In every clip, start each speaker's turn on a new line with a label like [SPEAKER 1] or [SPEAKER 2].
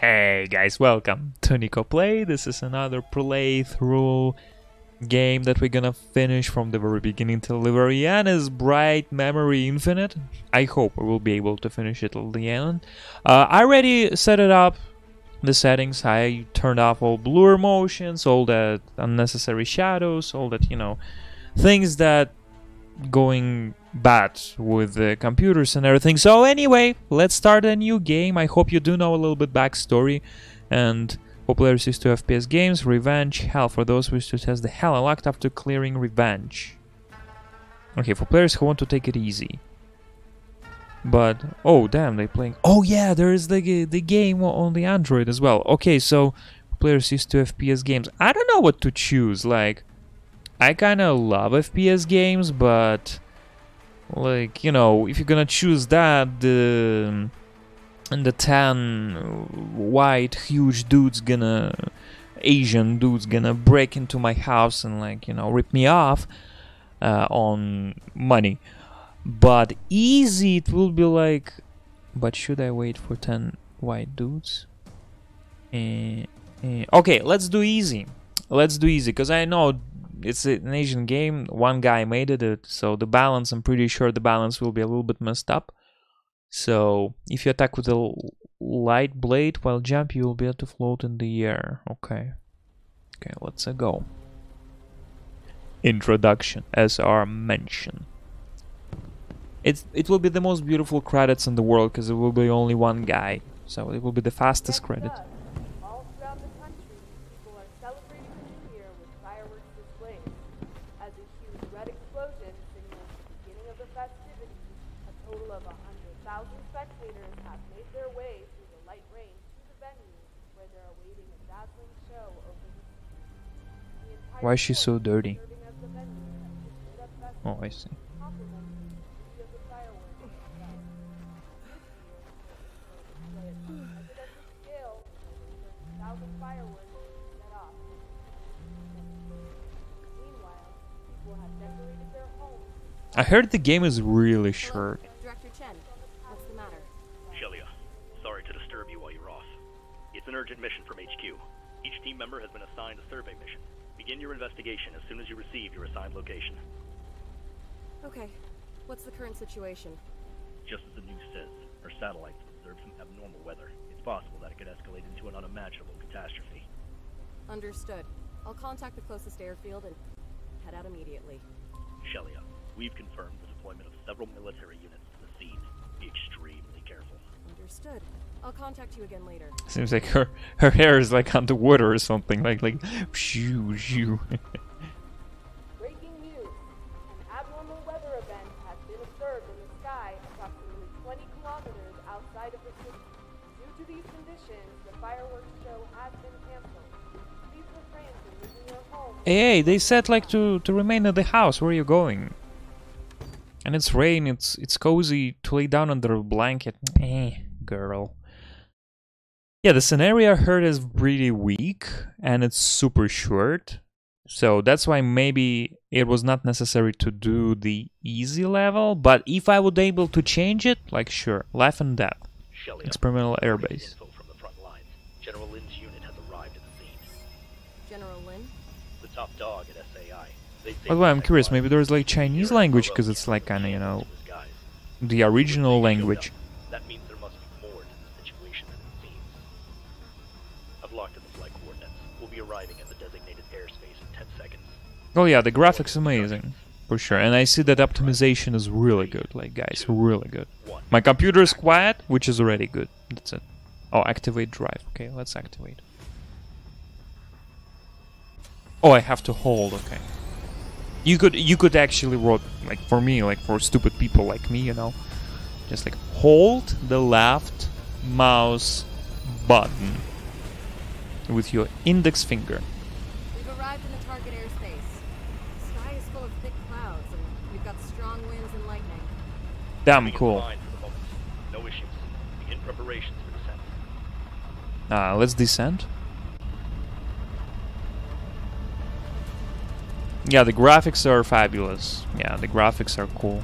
[SPEAKER 1] Hey guys, welcome to Nikoplay. This is another playthrough game that we're gonna finish from the very beginning till the very end. Is Bright Memory Infinite. I hope we will be able to finish it till the end. Uh, I already set it up, the settings. I turned off all blur motions, all that unnecessary shadows, all that you know, things that going bad with the computers and everything. So anyway, let's start a new game. I hope you do know a little bit backstory and players used to FPS games, Revenge, Hell for those who wish to test the hell unlocked after clearing Revenge. Okay, for players who want to take it easy. But oh damn, they playing. Oh yeah, there is the the game on the Android as well. Okay, so players used to FPS games. I don't know what to choose. Like, I kind of love FPS games, but like you know, if you're gonna choose that, the and the 10 white huge dudes gonna asian dudes gonna break into my house and like you know rip me off uh, on money. But easy it will be like but should i wait for 10 white dudes? Eh, eh, okay let's do easy. Let's do easy because i know it's an asian game one guy made it uh, so the balance i'm pretty sure the balance will be a little bit messed up so if you attack with a light blade while jump, you will be able to float in the air. Okay. Okay, let's uh, go. Introduction, as our mention. It's it will be the most beautiful credits in the world because it will be only one guy. So it will be the fastest credit. Set is she so dirty? Oh, I see. I heard the game is really short.
[SPEAKER 2] Director Chen, what's the matter?
[SPEAKER 3] Shelia, sorry to disturb you while you're off. It's an urgent mission from HQ. Each team member has been assigned a survey mission. Begin your investigation as soon as you receive your assigned location.
[SPEAKER 2] Okay, what's the current situation?
[SPEAKER 3] Just as the news says, our satellites observed some abnormal weather. It's possible that it could escalate into an unimaginable catastrophe.
[SPEAKER 2] Understood. I'll contact the closest airfield and head out immediately.
[SPEAKER 3] Shelia, we've confirmed the deployment of several military units to the scene. Be extremely careful.
[SPEAKER 2] Understood. I'll contact you again later.
[SPEAKER 1] Seems like her her hair is like underwater or something. Like like shoo shoo.
[SPEAKER 4] Breaking news. An abnormal weather event has been observed in the sky approximately 20 kilometers outside of the city. Due to these conditions, the fireworks show has been canceled. Please refrain from leaving your home.
[SPEAKER 1] Hey, hey, they said like to to remain at the house. Where are you going? And it's rain. It's it's cozy to lay down under a blanket. Eh, girl. Yeah, the scenario I heard is pretty weak and it's super short. So that's why maybe it was not necessary to do the easy level. But if I would able to change it, like sure, life and death.
[SPEAKER 3] Shelia,
[SPEAKER 1] Experimental
[SPEAKER 3] recent
[SPEAKER 1] airbase.
[SPEAKER 3] From the front lines. General Lin's unit has arrived at the scene.
[SPEAKER 2] General Lin?
[SPEAKER 3] The top dog at SAI. They
[SPEAKER 1] By the way, I'm curious. Maybe there's like Chinese language because it's like kind of you know the original
[SPEAKER 3] If they
[SPEAKER 1] language. Oh yeah, the graphics amazing for sure, and I see that optimization is really good. Like guys, really good. My computer is quiet, which is already good. That's it. Oh, activate drive. Okay, let's activate. Oh, I have to hold. Okay. You could you could actually wrote like for me like for stupid people like me, you know, just like hold the left mouse button with your index finger.
[SPEAKER 2] We've arrived in the target airspace. The sky is full of thick clouds, and we've got strong winds and lightning.
[SPEAKER 1] Damn cool.
[SPEAKER 3] fine for the moment. No issues. Begin preparations for descent.
[SPEAKER 1] Uh, let's descend. Yeah, the graphics are fabulous. Yeah, the graphics are cool.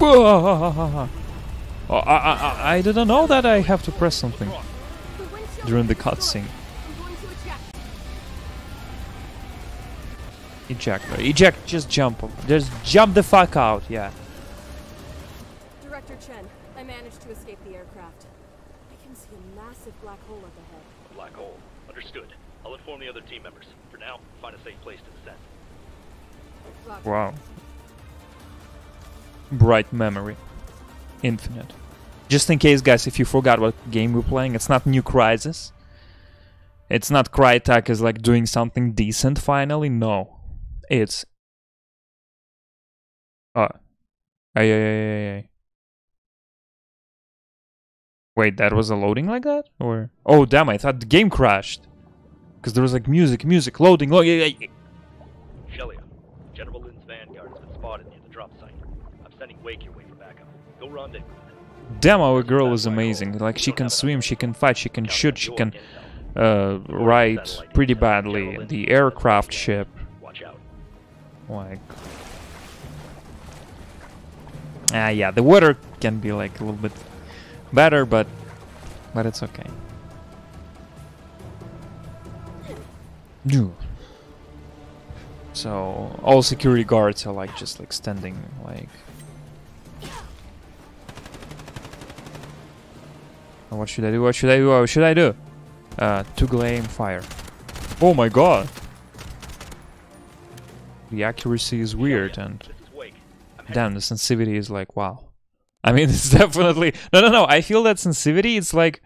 [SPEAKER 1] Oh, I, I, I- I didn't know that I have to press something during the cutscene.
[SPEAKER 2] Eject.
[SPEAKER 1] Eject. Eject. Just jump. Just jump the fuck out. Yeah.
[SPEAKER 2] Director Chen, I managed to escape the aircraft. I can see a massive black hole up ahead.
[SPEAKER 3] A black hole. Understood. I'll inform the other team members. For now, find a safe place to descend.
[SPEAKER 2] Roger.
[SPEAKER 1] Wow. Bright memory. Infinite. Just in case, guys, if you forgot what game we're playing, it's not New Crysis. It's not Crytek is like doing something decent finally. No. It's. Oh. Ay, ay, ay, ay, ay. Wait, that was a loading like that? Or. Oh, damn, I thought the game crashed. Because there was like music, music, loading, loading.
[SPEAKER 3] Shelia, General Lin's vanguard has been spotted near the drop site. I'm sending Wake your way for backup. Go rendezvous.
[SPEAKER 1] Damn, our girl is amazing. Like, she can swim, she can fight, she can shoot, she can uh, ride pretty badly. The aircraft ship. Like. Ah, yeah, the water can be like a little bit better, but. But it's okay. So, all security guards are like just like standing like. What should I do? What should I do? What should I do? Uh, to aim fire. Oh my god! The accuracy is weird and
[SPEAKER 3] This is Wake. I'm heading
[SPEAKER 1] damn the sensitivity is like wow. I mean it's definitely no no no. I feel that sensitivity it's like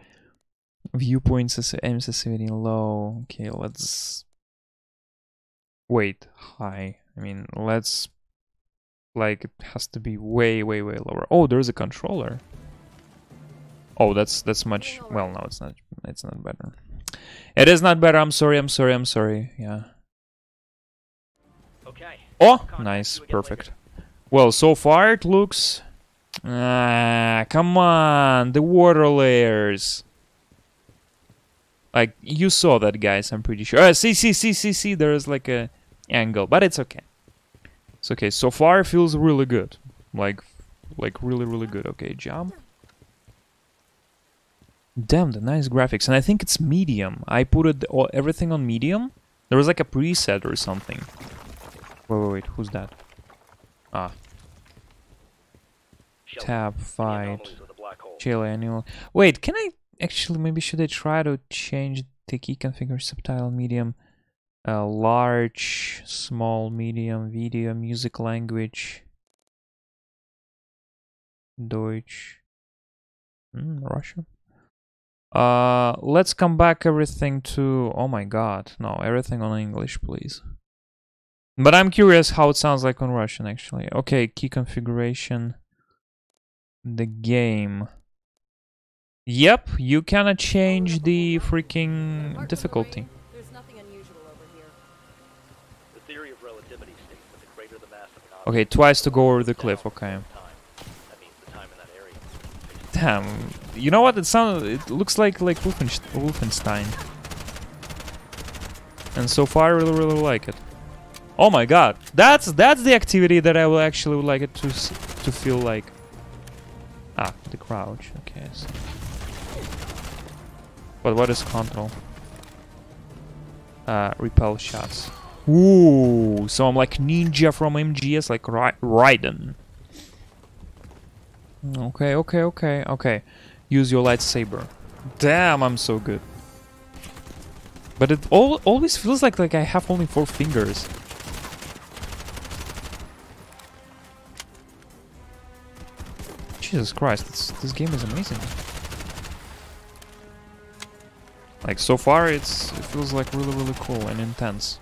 [SPEAKER 1] viewpoint aim sensitivity low. Okay, let's wait high. I mean let's like it has to be way way way lower. Oh, there's a controller. Oh, that's that's much. Well, no, it's not. It's not better. It is not better. I'm sorry. I'm sorry. I'm sorry. Yeah. Oh, nice, perfect. Well, so far it looks. Ah, come on, the water layers. Like you saw that, guys. I'm pretty sure. Uh, see, see, see, see, see. There is like a angle, but it's okay. It's okay. So far, feels really good. Like, like really, really good. Okay, jump. Damn, the nice graphics, and I think it's medium. I put it everything on medium. There was like a preset or something. Wait, wait, wait. Who's that? Ah, tab fight.
[SPEAKER 3] anomalies with the black hole?
[SPEAKER 1] Chill annual. Wait, can I actually maybe should I try to change the key configure subtitle medium, uh, large, small, medium, video, music language, Deutsch, mm, Russian. Uh, let's come back everything to. Oh my God, no, everything on English, please. But I'm curious how it sounds like on Russian, actually. Okay, key configuration. The game. Yep, you cannot change the freaking difficulty.
[SPEAKER 2] There's nothing unusual over here.
[SPEAKER 3] The theory of relativity states that the greater the mass of an
[SPEAKER 1] Okay, twice to go over the cliff. Okay.
[SPEAKER 3] time. That means the time in that area.
[SPEAKER 1] Damn. You know what? It sounds. It looks like like Wolfenstein. And so far, I really really like it. Oh my god, that's that's the activity that I will actually would like it to to feel like. Ah, the crouch. Okay. So. But what is control? Uh, repel shots. Ooh, so I'm like ninja from MGS, like Ra- Raiden. Okay, okay, okay, okay. Use your lightsaber. Damn, I'm so good. But it al always feels like like I have only four fingers. Jesus Christ, this, this game is amazing. Like so far, it's it feels like really really cool and intense.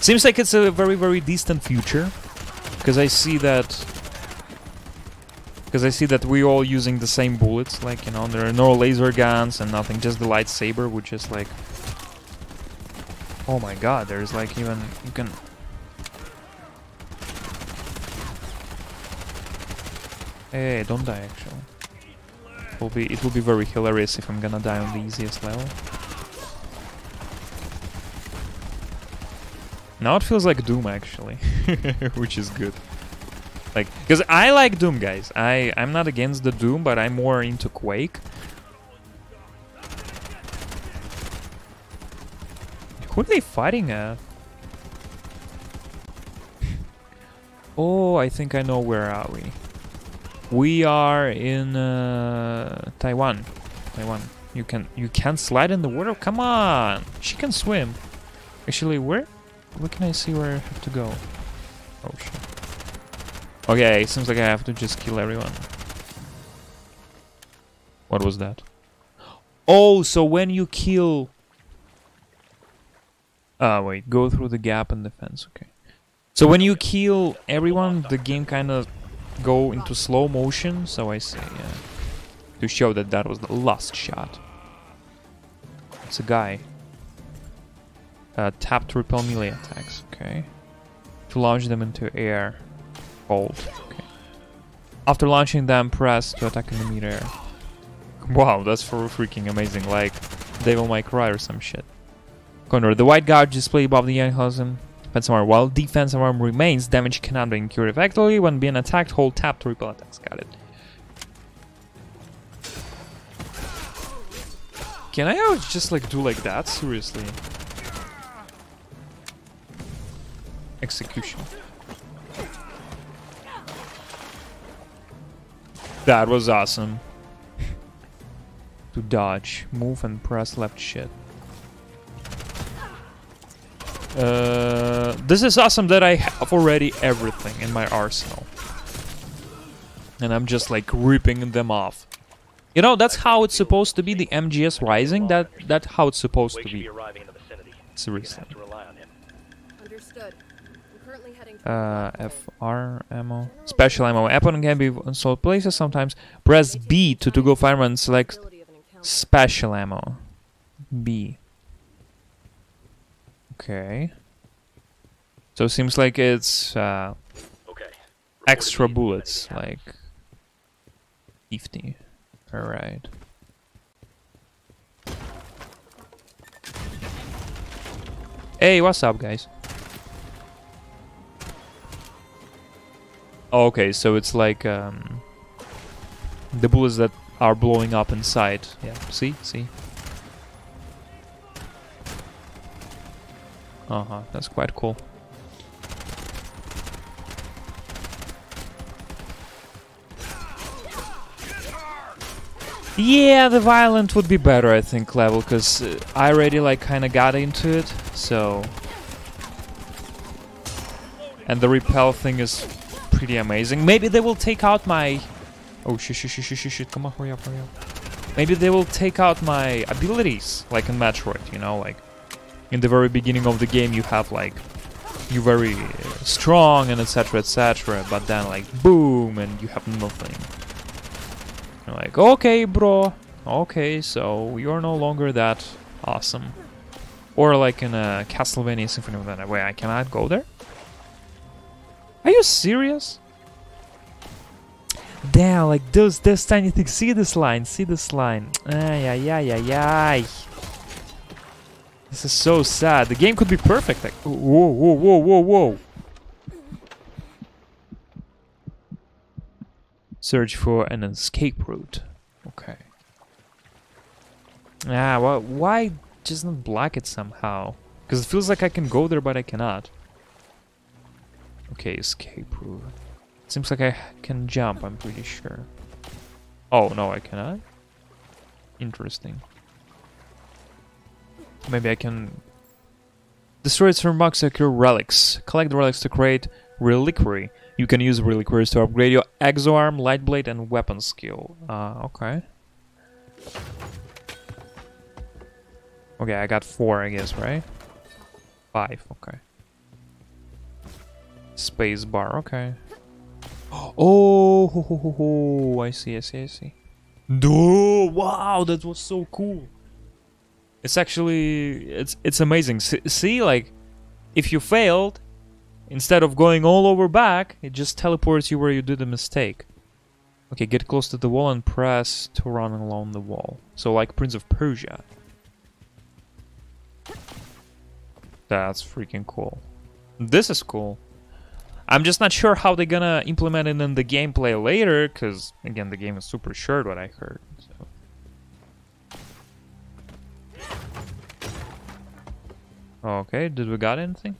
[SPEAKER 1] Seems like it's a very very distant future, because I see that because I see that we all using the same bullets. Like you know, there are no laser guns and nothing, just the lightsaber, which is like. Oh my god! There's like even you can. Hey, don't die actually. It will be it will be very hilarious if I'm gonna die on the easiest level. Now it feels like Doom actually, which is good. Like, because I like Doom, guys. I I'm not against the Doom, but I'm more into Quake. Who are they fighting at? oh, I think I know where are we. We are in uh, Taiwan. Taiwan. You can you can slide in the water. Come on, she can swim. Actually, where? Where can I see where I have to go? Oh shit. Okay, it seems like I have to just kill everyone. What was that? Oh, so when you kill... Ah, wait, go through the gap in the fence, okay. So when you kill everyone, the game kind of go into slow motion, so I see, yeah. To show that that was the last shot. It's a guy. Uh, tap to repel melee attacks, okay. To launch them into air. Hold, okay. After launching them, press to attack in the mid-air. Wow, that's for freaking amazing, like Devil May Cry or some shit. Corner, the white guard display above the Enhausen. Armor. While defensive armor remains, damage cannot be incurred effectively. When being attacked, hold tap to repel attacks. Got it. Can I just like do like that? Seriously. Execution. That was awesome. to dodge, move and press left shit. Uh, this is awesome that I have already everything in my arsenal. And I'm just like ripping them off. You know, that's how it's supposed to be, the MGS Rising, that that's how it's supposed to
[SPEAKER 3] be
[SPEAKER 1] be.
[SPEAKER 3] arriving in the vicinity. You're gonna
[SPEAKER 1] Seriously.
[SPEAKER 3] have to rely on him.
[SPEAKER 2] Understood. I'm currently heading
[SPEAKER 1] Uh, FR ammo. Special ammo. Weapon can be in solid places sometimes. Press B to, to go fireman and select special ammo. B. Okay. So it seems like it's uh,
[SPEAKER 3] Okay.
[SPEAKER 1] Extra bullets, like 50. Alright. Hey, what's up, guys? Oh, okay, so it's like um, the bullets that are blowing up inside. Yeah, see, see. Uh huh. That's quite cool. Yeah, the violent would be better, I think, level, because uh, I already like kind of got into it, so. And the repel thing is pretty amazing. Maybe they will take out my. Oh shit! Shit! Shit! Shit! Shit! shit. Come on! Hurry up! Hurry up! Maybe they will take out my abilities, like in Metroid. You know, like in the very beginning of the game, you have like you're very strong and etc. etc. But then like boom, and you have nothing. You're like, okay, bro. Okay, so you're no longer that awesome. Or like in a Castlevania Symphony of the I cannot go there? Are you serious? Damn, like those those tiny things. See this line, see this line. Ay, ay, ay, ay, ay. This is so sad. The game could be perfect. Like, whoa, whoa, whoa, whoa, whoa. Search for an escape route. Okay. Ah, why, why just not block it somehow? Because it feels like I can go there, but I cannot. Okay, escape route. Seems like I can jump, I'm pretty sure. Oh, no, I cannot? Interesting. Maybe I can... Destroy some mark secure relics. Collect the relics to create reliquary. You can use reliquaries to upgrade your exoarm, light blade, and weapon skill. Uh, okay. Okay, I got four, I guess, right? Five, okay. Space bar, okay. Oh, ho, ho, ho. I see, I see, I see. No, wow, that was so cool. It's actually, it's it's amazing. See, like, if you failed, instead of going all over back, it just teleports you where you did a mistake. Okay, get close to the wall and press to run along the wall. So like Prince of Persia. That's freaking cool. This is cool. I'm just not sure how they're gonna implement it in the gameplay later, because again, the game is super short. What I heard. Okay, did we got anything?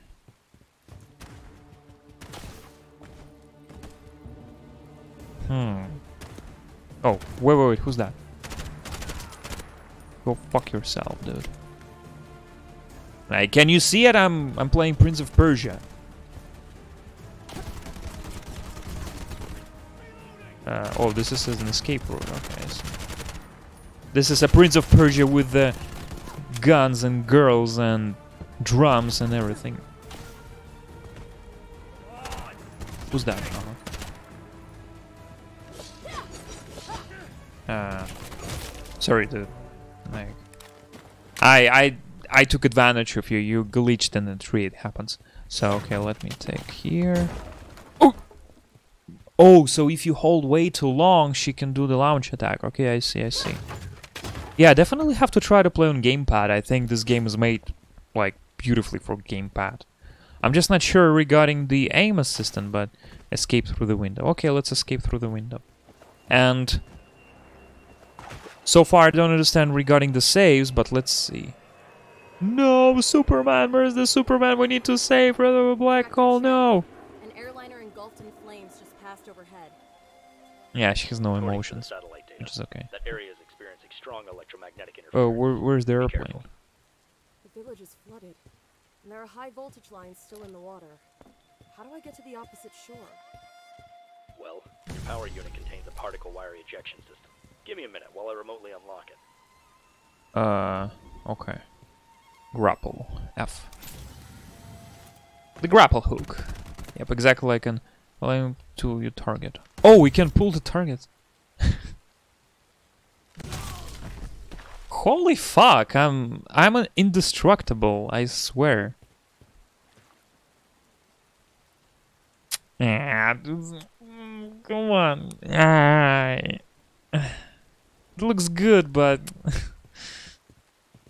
[SPEAKER 1] Hmm. Oh, wait, wait, wait, who's that? Go fuck yourself, dude. Like, can you see it? I'm I'm playing Prince of Persia. Uh, oh, this is an escape route. Okay, so this is a Prince of Persia with the guns and girls and drums and everything. Who's that? Uh-huh. Uh, sorry, dude. I I I took advantage of you. You glitched in the tree. It happens. So okay, let me take here. Oh, oh. So if you hold way too long, she can do the launch attack. Okay, I see. I see. Yeah, definitely have to try to play on gamepad. I think this game is made like beautifully for gamepad. I'm just not sure regarding the aim assistant, but escape through the window. Okay, let's escape through the window. And so far, I don't understand regarding the saves, but let's see. No, Superman, where's the Superman we need to save? Brother of Black Hole, no!
[SPEAKER 2] An airliner engulfed in flames just passed overhead.
[SPEAKER 1] Yeah, she has no
[SPEAKER 3] According
[SPEAKER 1] emotions,
[SPEAKER 3] satellite data,
[SPEAKER 1] which is okay.
[SPEAKER 3] That area is experiencing strong electromagnetic interference.
[SPEAKER 1] Oh, where, where's the
[SPEAKER 3] Be
[SPEAKER 1] airplane?
[SPEAKER 2] The village is flooded, and there are high voltage lines still in the water. How do I get to the opposite shore?
[SPEAKER 3] Well, your power unit contains a particle wire ejection system. Give me a minute while I remotely unlock it.
[SPEAKER 1] Uh, okay. Grapple. F. The grapple hook. Yep, exactly like an aim to your target. Oh, we can pull the target. Holy fuck! I'm I'm an indestructible. I swear. Yeah, mm, come on. It looks good, but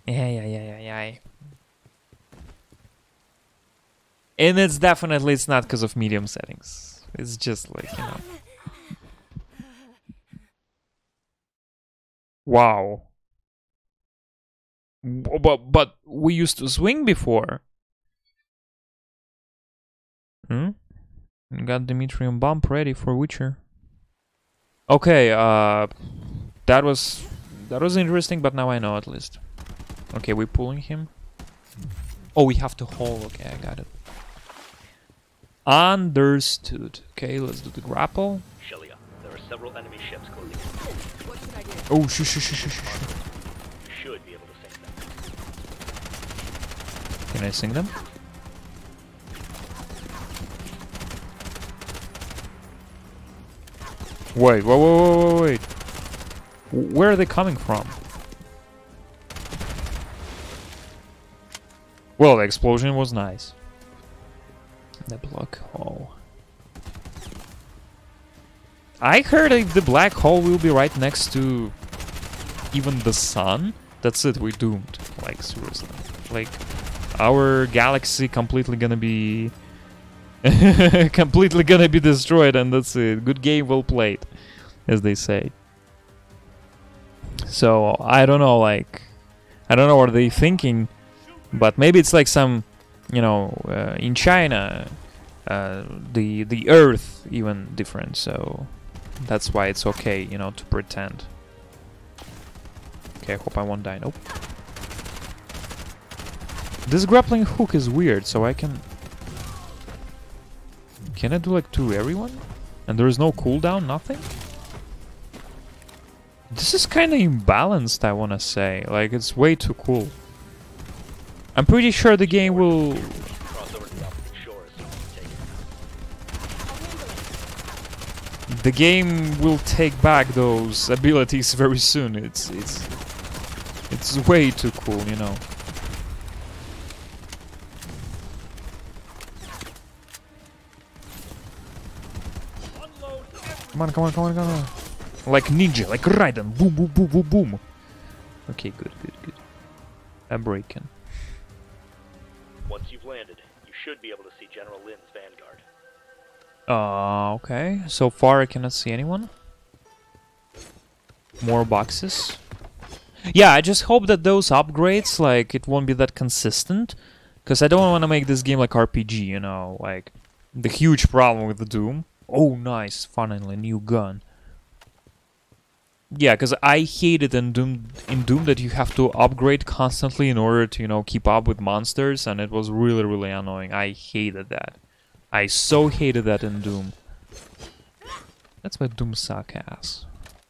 [SPEAKER 1] yeah, yeah, yeah, yeah, yeah. And it's definitely it's not because of medium settings. It's just like you know. Wow. But but we used to swing before. Hmm. Got Dimitrium bump ready for Witcher. Okay. Uh that was that was interesting, but now I know at least. Okay, we're pulling him. Oh, we have to hold. Okay, I got it. Understood. Okay, let's do the grapple.
[SPEAKER 3] Shelia, there are several enemy ships closing in.
[SPEAKER 2] What should I do?
[SPEAKER 1] Oh, shh, shh, shh, shh, shh.
[SPEAKER 3] Should be able to sink them.
[SPEAKER 1] Can I sing them? Wait, wait, wait, wait, wait, wait. Where are they coming from? Well, the explosion was nice. The black hole. I heard the black hole will be right next to even the sun, that's it, we're doomed. Like, seriously. Like, our galaxy completely gonna be... completely gonna be destroyed and that's it. Good game, well played, as they say. So, I don't know, like... I don't know what they're thinking, but maybe it's like some, you know, uh, in China, uh, the the Earth even different, so that's why it's okay, you know, to pretend. Okay, I hope I won't die. Nope. This grappling hook is weird, so I can... Can I do like to everyone? And there is no cooldown, nothing? This is kind of imbalanced, I want to say. Like, it's way too cool. I'm pretty sure the game will...
[SPEAKER 3] The
[SPEAKER 1] game will take back those abilities very soon. It's... It's... It's way too cool, you know. Come on, come on, come on, come on. Like ninja, like Raiden. Boom, boom, boom, boom, boom. Okay, good, good, good. I'm breaking.
[SPEAKER 3] Once you've landed, you should be able to see General Lin's vanguard.
[SPEAKER 1] Uh, okay. So far I cannot see anyone. More boxes. Yeah, I just hope that those upgrades, like, it won't be that consistent. Because I don't want to make this game like RPG, you know, like, the huge problem with the Doom. Oh, nice, finally, new gun. Yeah, because I hated in Doom, in Doom that you have to upgrade constantly in order to, you know, keep up with monsters, and it was really, really annoying. I hated that. I so hated that in Doom. That's why Doom suck ass.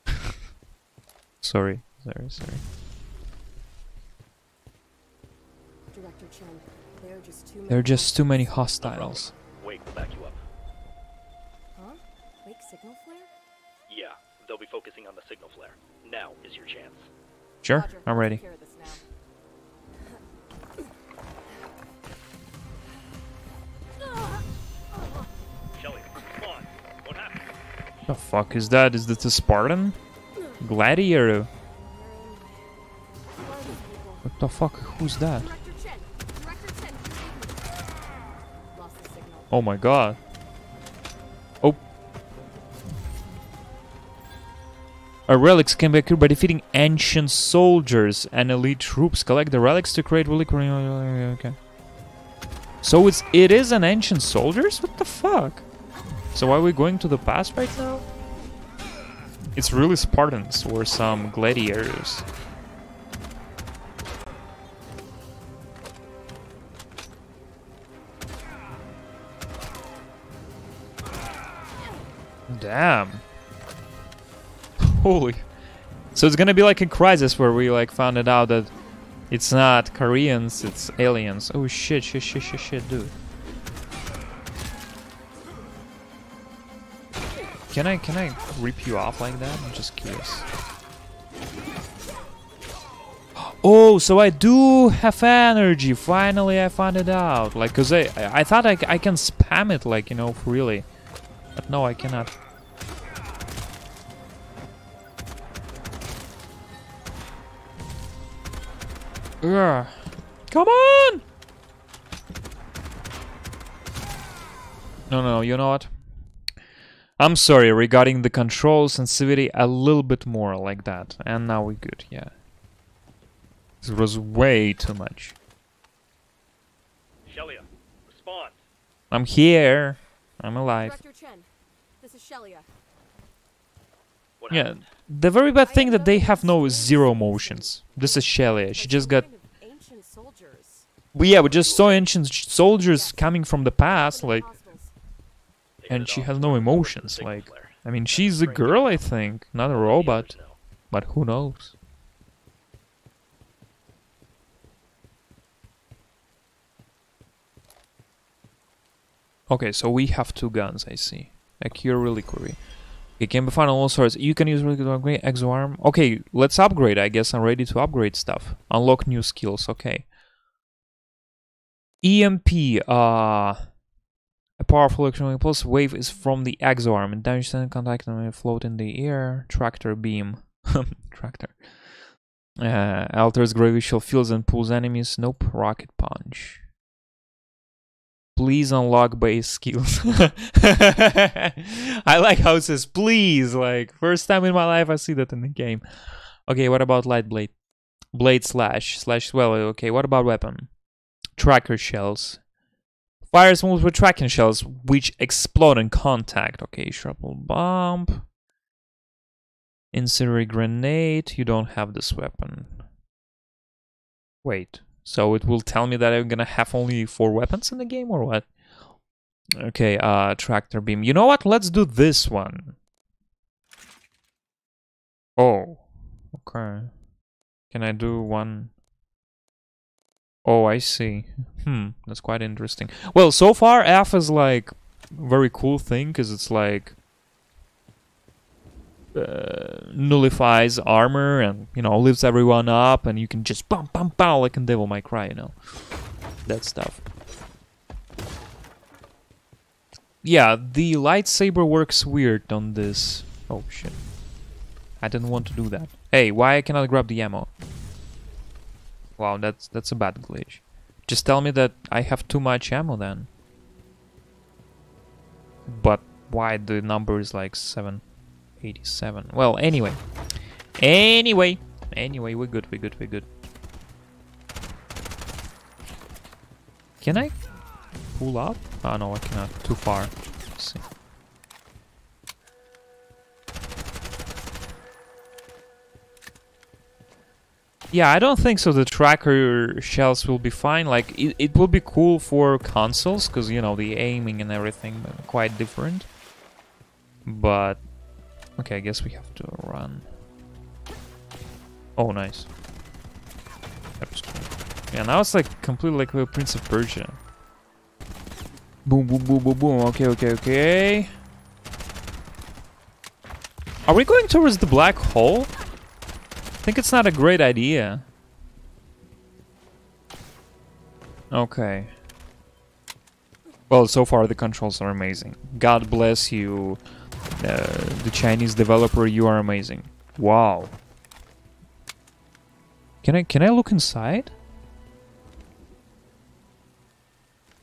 [SPEAKER 1] sorry, sorry, sorry.
[SPEAKER 2] Director Chen, there are just too many.
[SPEAKER 1] There are just too many hostiles.
[SPEAKER 3] Wait, is your chance.
[SPEAKER 1] Sure,
[SPEAKER 2] Roger,
[SPEAKER 1] I'm ready.
[SPEAKER 2] take care of this now.
[SPEAKER 3] Shelly, come on. What happened?
[SPEAKER 1] The fuck is that? Is this a Spartan? Gladiator?
[SPEAKER 2] Who are these people?
[SPEAKER 1] What the fuck? Who's that?
[SPEAKER 2] Director Chen! Director Chen, you read me. Lost the signal.
[SPEAKER 1] Oh my god. Our relics can be acquired by defeating ancient soldiers and elite troops. Collect the relics to create reliquary. Okay. So it's it is an ancient soldiers? What the fuck? So why are we going to the past right now? It's really Spartans or some gladiators. Damn. Holy. So it's gonna be like a Crysis where we like found it out that it's not Koreans, it's aliens. Oh shit, shit, shit, shit, shit, dude. Can I can I rip you off like that? I'm just curious. Oh, so I do have energy. Finally, I found it out. Like, cause I I thought I I can spam it like you know really, but no, I cannot. Ugh. Come on! No, no, you know what? I'm sorry, regarding the control sensitivity, a little bit more like that. And now we're good, yeah. This was way too much.
[SPEAKER 3] Shelia, respond.
[SPEAKER 1] I'm here. I'm alive.
[SPEAKER 2] Director Chen, this is Shelia.
[SPEAKER 3] What
[SPEAKER 1] Yeah,
[SPEAKER 3] happened?
[SPEAKER 1] The very bad thing that they have no zero motions. This is Shelia. She just got... We, yeah, we just saw ancient soldiers coming from the past, like... And she has no emotions, like... I mean, she's a girl, I think, not a robot. But who knows? Okay, so we have two guns, I see. A cure reliquary. It can be found on all sorts. You can use reliquary to upgrade exoarm. Okay, let's upgrade. I guess I'm ready to upgrade stuff. Unlock new skills. Okay. EMP. Uh, a powerful electronic pulse wave is from the exoarm and damage and contact and float in the air. Tractor beam. Tractor. Uh, alters gravitational fields and pulls enemies. Nope. Rocket punch. Please unlock base skills. I like how it says please. Like first time in my life I see that in the game. Okay, what about light blade? Blade slash slash well. Okay, what about weapon? Tracker shells. Fires moves with tracking shells which explode in contact. Okay, shrapnel bomb. Incendiary grenade. You don't have this weapon. Wait. So it will tell me that I'm gonna have only four weapons in the game or what? Okay, uh tractor beam. You know what? Let's do this one. Oh. Okay. Can I do one? Oh, I see. Hmm, that's quite interesting. Well, so far F is like very cool thing because it's like uh, nullifies armor and you know lifts everyone up and you can just bum bum bum like in Devil May Cry, you know that stuff. Yeah, the lightsaber works weird on this. Oh shit! I didn't want to do that. Hey, why I cannot grab the ammo? Wow, that's that's a bad glitch. Just tell me that I have too much ammo then. But why the number is like 787? Well, anyway. Anyway. Anyway, we're good, we're good, we're good. Can I pull up? Oh no, I cannot. Too far. Let's see. Yeah, I don't think so. The tracker shells will be fine. Like, it, it will be cool for consoles, because, you know, the aiming and everything quite different. But, okay, I guess we have to run. Oh, nice. That was cool. Yeah, now it's like completely like the Prince of Persia. Boom, boom, boom, boom, boom. Okay, okay, okay. Are we going towards the black hole? I think it's not a great idea. Okay. Well, so far the controls are amazing. God bless you, Uh, the Chinese developer. You are amazing. Wow. Can I can I look inside?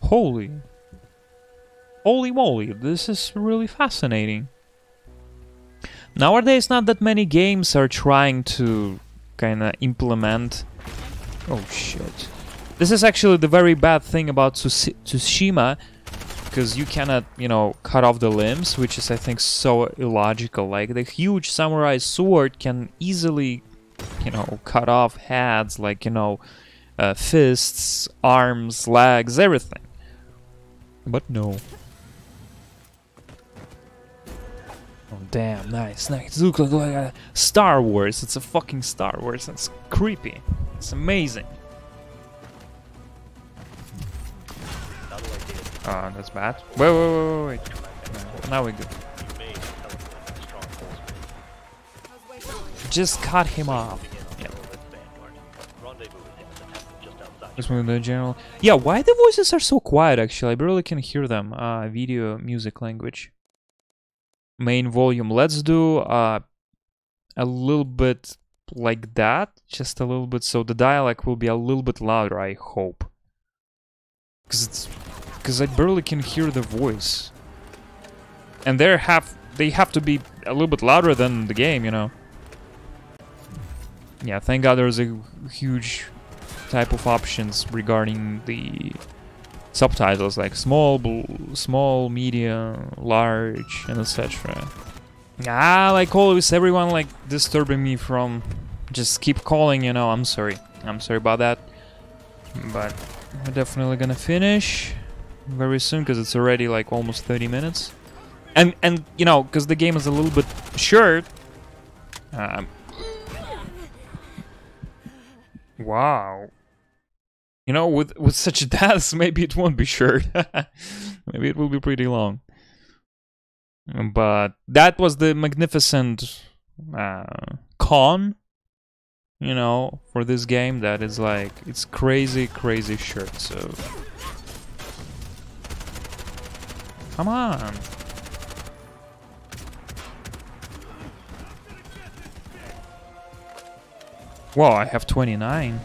[SPEAKER 1] Holy. Holy moly, this is really fascinating. Nowadays, not that many games are trying to kind of implement. Oh shit. This is actually the very bad thing about Tsus- Tsushima, because you cannot, you know, cut off the limbs, which is, I think, so illogical. Like, the huge samurai sword can easily, you know, cut off heads, like, you know, uh, fists, arms, legs, everything. But no. Oh, damn, nice, nice. Look like, like a Star Wars. It's a fucking Star Wars. It's creepy. It's amazing. Ah, that's bad. Wait, wait, wait, wait, wait. No, now we're good. Just cut him off. Yeah. move the general. Yeah, why the voices are so quiet actually? I barely can hear them. Uh, video, music, language. Main volume. Let's do uh, a little bit like that. Just a little bit. So the dialogue will be a little bit louder, I hope. Because it's... Because I barely can hear the voice. And they have... They have to be a little bit louder than the game, you know. Yeah, thank god there's a huge type of options regarding the subtitles like small, small, medium, large, and etc. Ah, like always, everyone like disturbing me from just keep calling. You know, I'm sorry. I'm sorry about that. But we're definitely gonna finish very soon because it's already like almost 30 minutes. And and you know, because the game is a little bit short. Um, wow. You know, with with such deaths, maybe it won't be short. maybe it will be pretty long. But that was the magnificent uh, con, you know, for this game. That is like it's crazy, crazy short. So come on. Whoa, I have 29.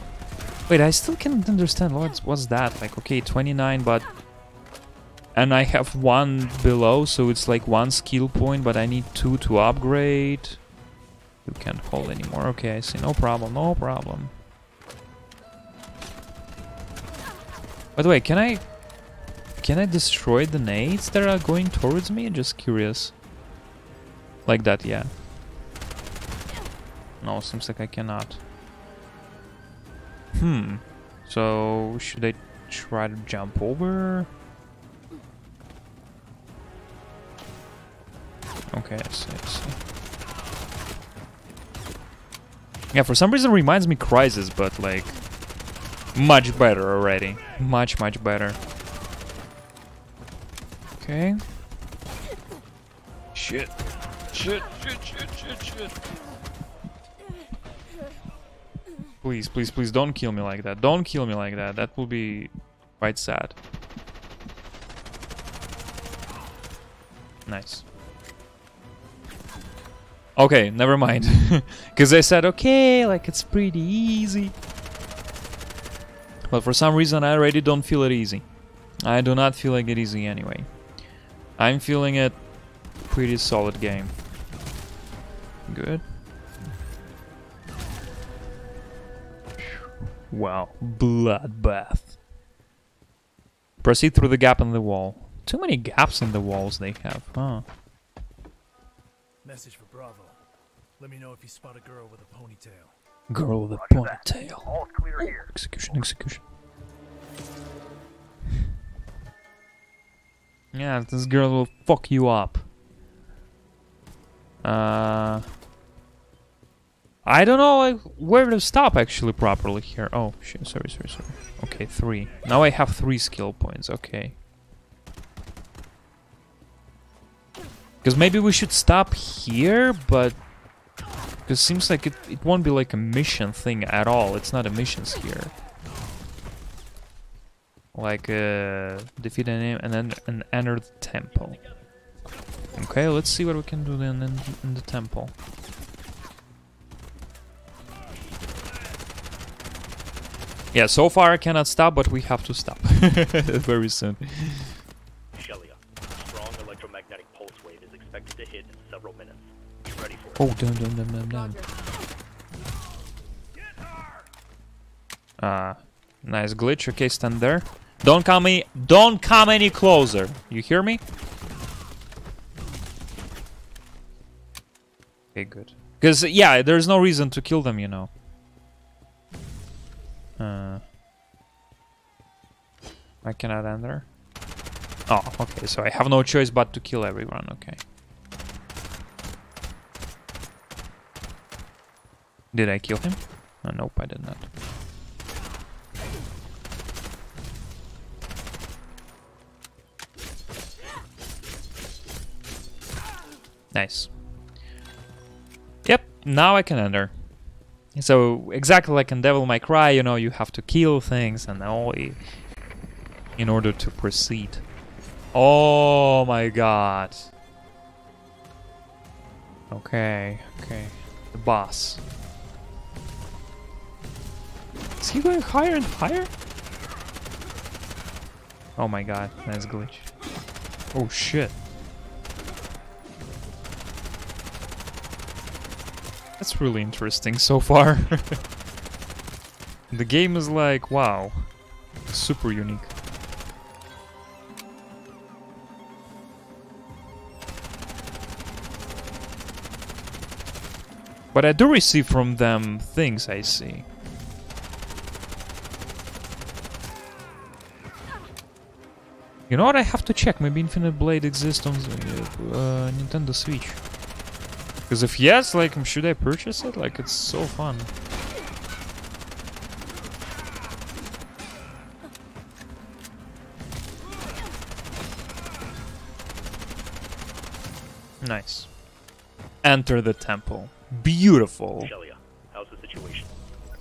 [SPEAKER 1] Wait, I still can't understand what's what's that? Like, okay, 29, but and I have one below, so it's like one skill point, but I need two to upgrade. You can't hold anymore. Okay, I see. No problem. No problem. By the way, can I can I destroy the nades that are going towards me? Just curious. Like that, yeah. No, seems like I cannot. Hmm. So should I try to jump over? Okay, I see, I see. Yeah, for some reason reminds me Crysis, but like much better already. Much, much better. Okay. Shit. Shit, shit, shit, shit, shit. Please, please, please don't kill me like that. Don't kill me like that. That will be quite sad. Nice. Okay, never mind. Because I said, okay, like it's pretty easy. But for some reason, I already don't feel it easy. I do not feel like it easy anyway. I'm feeling it pretty solid game. Good. Wow, bloodbath. Proceed through the gap in the wall. Too many gaps in the walls they have, huh?
[SPEAKER 5] Message for Bravo. Let me know if you spot a girl with a ponytail.
[SPEAKER 1] Girl with a ponytail.
[SPEAKER 6] All clear here.
[SPEAKER 1] Execution, execution. Yeah, this girl will fuck you up. Uh, I don't know like, where to stop actually properly here. Oh, shit, sorry, sorry, sorry. Okay, three. Now I have three skill points, okay. Because maybe we should stop here, but... Because seems like it, it won't be like a mission thing at all. It's not a missions here. Like, uh, defeat an enemy and then and enter the temple. Okay, let's see what we can do then in, in the temple. Yeah, so far I cannot stop, but we have to stop very soon.
[SPEAKER 3] Shelia, a strong electromagnetic pulse wave is expected to hit in several minutes. Be ready for it.
[SPEAKER 1] Oh, damn, damn, damn, damn, damn.
[SPEAKER 2] Roger.
[SPEAKER 1] Ah, nice glitch. Okay, stand there. Don't come any, don't come any closer. You hear me? Okay, good. Because yeah, there's no reason to kill them, you know. Uh, I cannot enter. Oh, okay. So I have no choice but to kill everyone. Okay. Did I kill him? Oh, nope, I did not. Nice. Yep, now I can enter. So exactly like in Devil May Cry, you know, you have to kill things and all in order to proceed. Oh my god. Okay, okay. The boss. Is he going higher and higher? Oh my god, nice glitch. Oh shit. That's really interesting so far. the game is like, wow, super unique. But I do receive from them things I see. You know what? I have to check. Maybe Infinite Blade exists on the uh, Nintendo Switch. Because if yes, like, should I purchase it? Like, it's so fun. Nice. Enter the temple. Beautiful.
[SPEAKER 3] Shelia, how's the situation?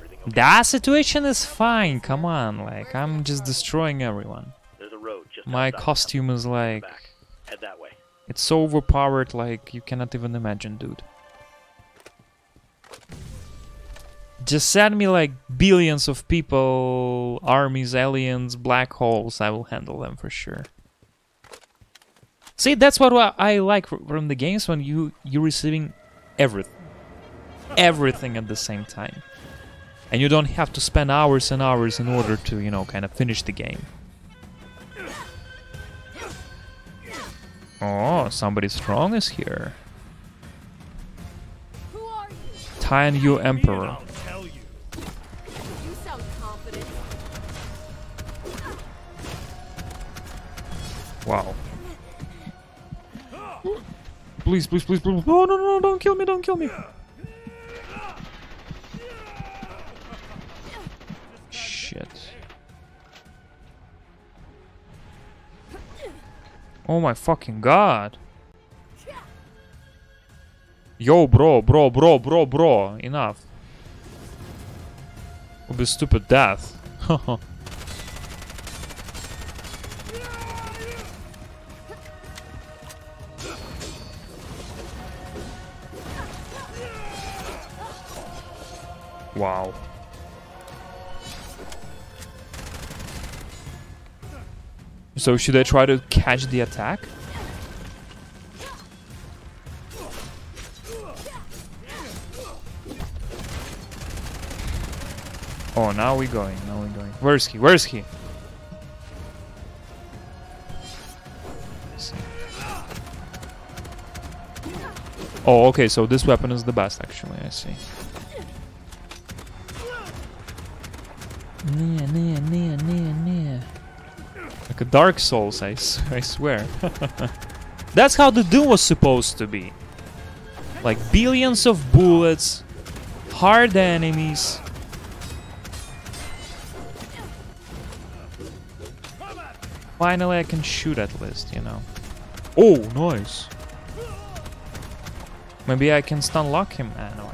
[SPEAKER 3] Okay?
[SPEAKER 1] That situation is fine. Come on, like, I'm just destroying everyone.
[SPEAKER 3] There's a road just
[SPEAKER 1] My costume is like,
[SPEAKER 3] Back. Head that way.
[SPEAKER 1] It's so overpowered, like, you cannot even imagine, dude. Just send me like billions of people, armies, aliens, black holes. I will handle them for sure. See, that's what I like from the games when you you're receiving everything, everything at the same time, and you don't have to spend hours and hours in order to you know kind of finish the game. Oh, somebody strong is here.
[SPEAKER 2] Who are you?
[SPEAKER 1] Tian Yu Emperor.
[SPEAKER 5] You.
[SPEAKER 2] You.
[SPEAKER 1] Wow. Please, please, please, please. No, no, no, don't kill me, don't kill me. Oh my fucking god. Yo, bro, bro, bro, bro, bro. Enough. Will be stupid death. So should I try to catch the attack? Oh, now we're going, now we're going. Where's he? Where's he? Oh, okay, so this weapon is the best, actually, I see. Nia, nia, nia, nia, nia. Like a Dark Souls, I, swear. That's how the Doom was supposed to be. Like billions of bullets, hard enemies. Finally, I can shoot at least, you know. Oh, nice. Maybe I can stun lock him. Ah, no,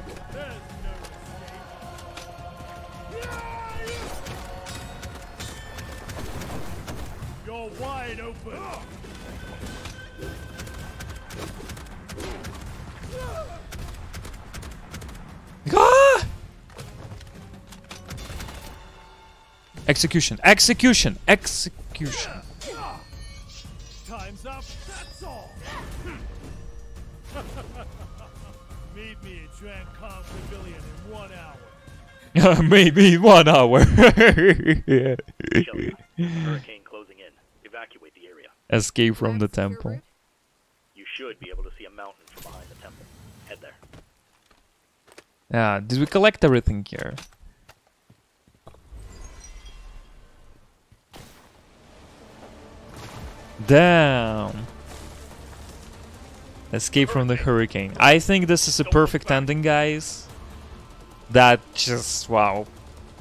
[SPEAKER 1] Execution, execution, execution.
[SPEAKER 5] Time's up. That's all. Meet me at Drancon Pavilion in one hour.
[SPEAKER 1] Maybe one hour. Yeah.
[SPEAKER 3] Hurricane closing in. Evacuate the area.
[SPEAKER 1] Escape from the temple.
[SPEAKER 2] route?
[SPEAKER 3] You should be able to see a mountain from behind the temple. Head there.
[SPEAKER 1] Yeah, did we collect everything here? Damn. Escape from the hurricane. I think this is a perfect ending, guys. That just wow.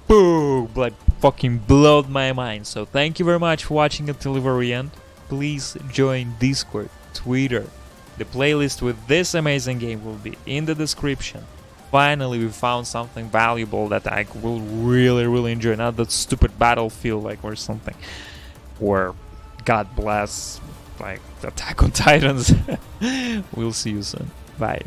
[SPEAKER 1] Boom! Like fucking blowed my mind. So thank you very much for watching until the very end. Please join Discord, Twitter. The playlist with this amazing game will be in the description. Finally, we found something valuable that I will really, really enjoy. Not that stupid battlefield like or something. Or God bless, like Attack on Titans. we'll see you soon. Bye.